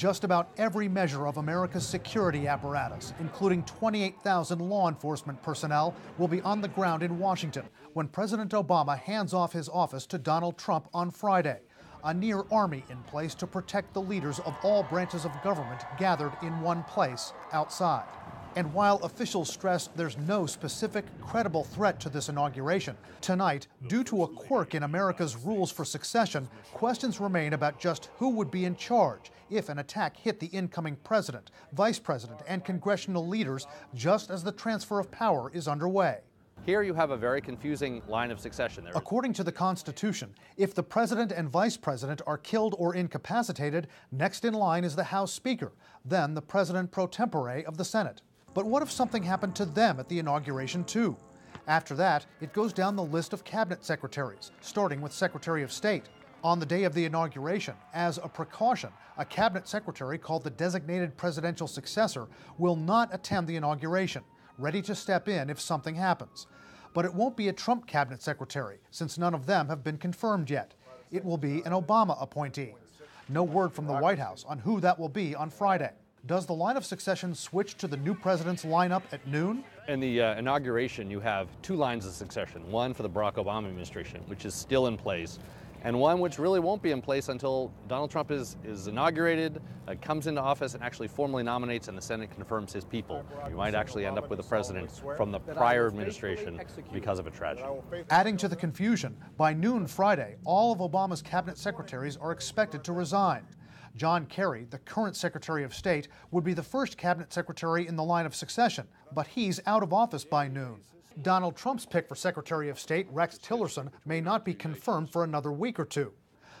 Just about every measure of America's security apparatus, including 28,000 law enforcement personnel, will be on the ground in Washington when President Obama hands off his office to Donald Trump on Friday. A near army in place to protect the leaders of all branches of government gathered in one place outside. And while officials stress there's no specific, credible threat to this inauguration, tonight, due to a quirk in America's rules for succession, questions remain about just who would be in charge if an attack hit the incoming president, vice president, and congressional leaders just as the transfer of power is underway. Here you have a very confusing line of succession. There. According to the Constitution, if the president and vice president are killed or incapacitated, next in line is the House Speaker, then the president pro tempore of the Senate. But what if something happened to them at the inauguration, too? After that, it goes down the list of cabinet secretaries, starting with Secretary of State. On the day of the inauguration, as a precaution, a cabinet secretary called the designated presidential successor will not attend the inauguration, ready to step in if something happens. But it won't be a Trump cabinet secretary, since none of them have been confirmed yet. It will be an Obama appointee. No word from the White House on who that will be on Friday. Does the line of succession switch to the new president's lineup at noon? In the uh, inauguration, you have two lines of succession one for the Barack Obama administration, which is still in place, and one which really won't be in place until Donald Trump is, is inaugurated, uh, comes into office, and actually formally nominates, and the Senate confirms his people. You might actually end up with a president from the prior administration because of a tragedy. Adding to the confusion, by noon Friday, all of Obama's cabinet secretaries are expected to resign. John Kerry, the current Secretary of State, would be the first cabinet secretary in the line of succession, but he's out of office by noon. Donald Trump's pick for Secretary of State, Rex Tillerson, may not be confirmed for another week or two.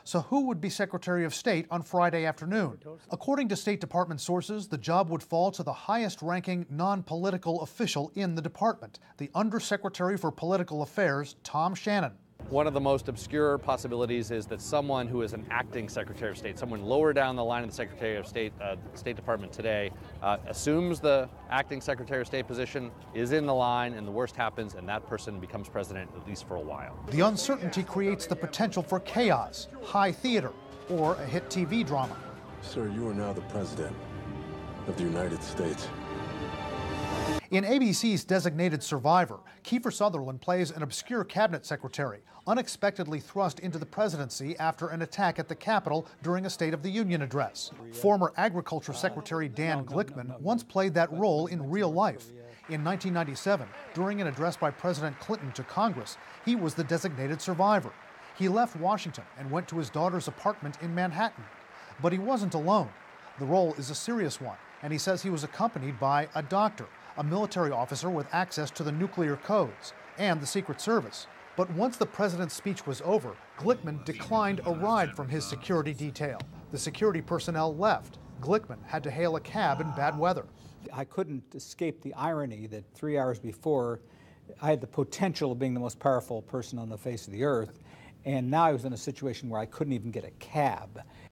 So, who would be Secretary of State on Friday afternoon? According to State Department sources, the job would fall to the highest ranking non political official in the department, the Undersecretary for Political Affairs, Tom Shannon. One of the most obscure possibilities is that someone who is an acting Secretary of State, someone lower down the line of the Secretary of State, uh, State Department today, uh, assumes the acting Secretary of State position, is in the line, and the worst happens, and that person becomes president at least for a while. The uncertainty creates the potential for chaos, high theater, or a hit TV drama. Sir, you are now the president of the United States. In ABC's Designated Survivor, Kiefer Sutherland plays an obscure cabinet secretary, unexpectedly thrust into the presidency after an attack at the Capitol during a State of the Union address. Former Agriculture Secretary Dan Glickman once played that role in real life. In 1997, during an address by President Clinton to Congress, he was the designated survivor. He left Washington and went to his daughter's apartment in Manhattan. But he wasn't alone. The role is a serious one, and he says he was accompanied by a doctor a military officer with access to the nuclear codes, and the Secret Service. But once the president's speech was over, Glickman declined a ride from his security detail. The security personnel left. Glickman had to hail a cab in bad weather. I couldn't escape the irony that three hours before, I had the potential of being the most powerful person on the face of the earth, and now I was in a situation where I couldn't even get a cab.